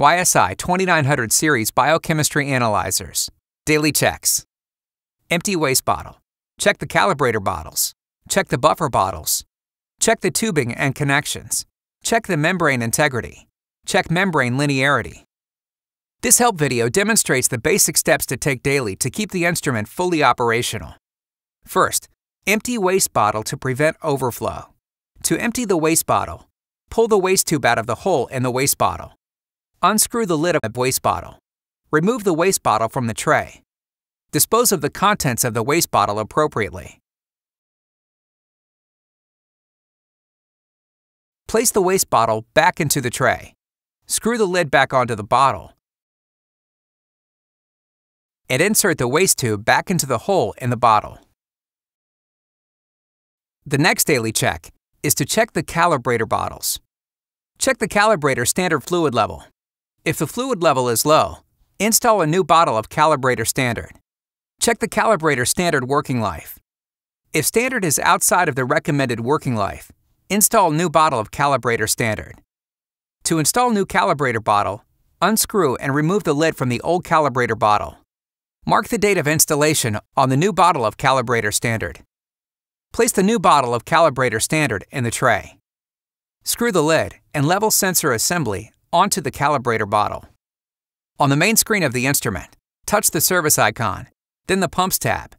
YSI 2900 series biochemistry analyzers. Daily checks. Empty waste bottle. Check the calibrator bottles. Check the buffer bottles. Check the tubing and connections. Check the membrane integrity. Check membrane linearity. This help video demonstrates the basic steps to take daily to keep the instrument fully operational. First, empty waste bottle to prevent overflow. To empty the waste bottle, pull the waste tube out of the hole in the waste bottle. Unscrew the lid of the waste bottle. Remove the waste bottle from the tray. Dispose of the contents of the waste bottle appropriately. Place the waste bottle back into the tray. Screw the lid back onto the bottle. And insert the waste tube back into the hole in the bottle. The next daily check is to check the calibrator bottles. Check the calibrator standard fluid level. If the fluid level is low, install a new bottle of calibrator standard. Check the calibrator standard working life. If standard is outside of the recommended working life, Install new bottle of calibrator standard. To install new calibrator bottle, unscrew and remove the lid from the old calibrator bottle. Mark the date of installation on the new bottle of calibrator standard. Place the new bottle of calibrator standard in the tray. Screw the lid and level sensor assembly onto the calibrator bottle. On the main screen of the instrument, touch the service icon, then the pumps tab.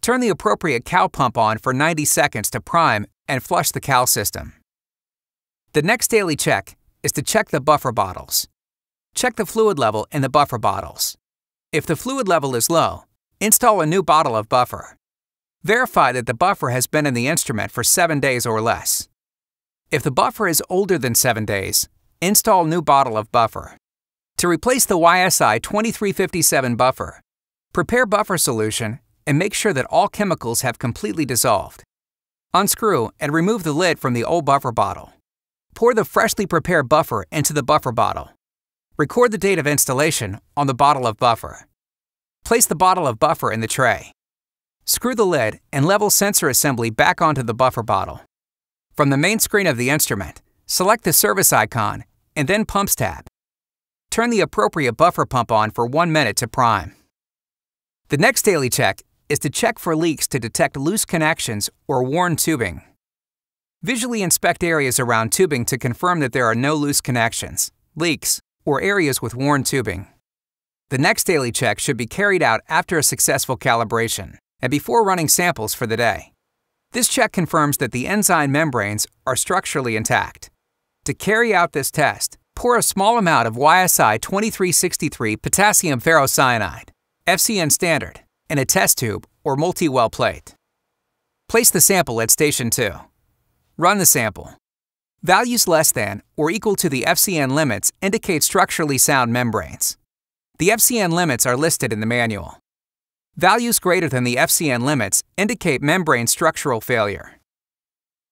Turn the appropriate cal pump on for 90 seconds to prime and flush the cal system. The next daily check is to check the buffer bottles. Check the fluid level in the buffer bottles. If the fluid level is low, install a new bottle of buffer. Verify that the buffer has been in the instrument for 7 days or less. If the buffer is older than 7 days, install new bottle of buffer. To replace the YSI 2357 buffer, prepare buffer solution and make sure that all chemicals have completely dissolved. Unscrew and remove the lid from the old buffer bottle. Pour the freshly prepared buffer into the buffer bottle. Record the date of installation on the bottle of buffer. Place the bottle of buffer in the tray. Screw the lid and level sensor assembly back onto the buffer bottle. From the main screen of the instrument, select the service icon and then Pumps tab. Turn the appropriate buffer pump on for one minute to prime. The next daily check is to check for leaks to detect loose connections or worn tubing. Visually inspect areas around tubing to confirm that there are no loose connections, leaks, or areas with worn tubing. The next daily check should be carried out after a successful calibration and before running samples for the day. This check confirms that the enzyme membranes are structurally intact. To carry out this test, pour a small amount of YSI 2363 potassium ferrocyanide, FCN standard, in a test tube or multi-well plate. Place the sample at station 2. Run the sample. Values less than or equal to the FCN limits indicate structurally sound membranes. The FCN limits are listed in the manual. Values greater than the FCN limits indicate membrane structural failure.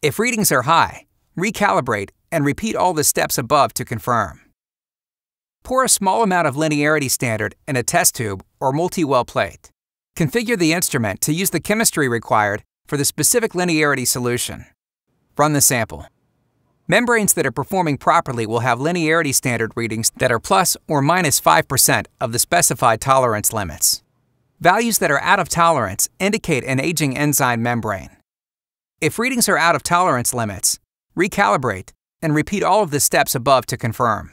If readings are high, recalibrate and repeat all the steps above to confirm. Pour a small amount of linearity standard in a test tube or multi-well plate. Configure the instrument to use the chemistry required for the specific linearity solution. Run the sample. Membranes that are performing properly will have linearity standard readings that are plus or minus 5% of the specified tolerance limits. Values that are out of tolerance indicate an aging enzyme membrane. If readings are out of tolerance limits, recalibrate and repeat all of the steps above to confirm.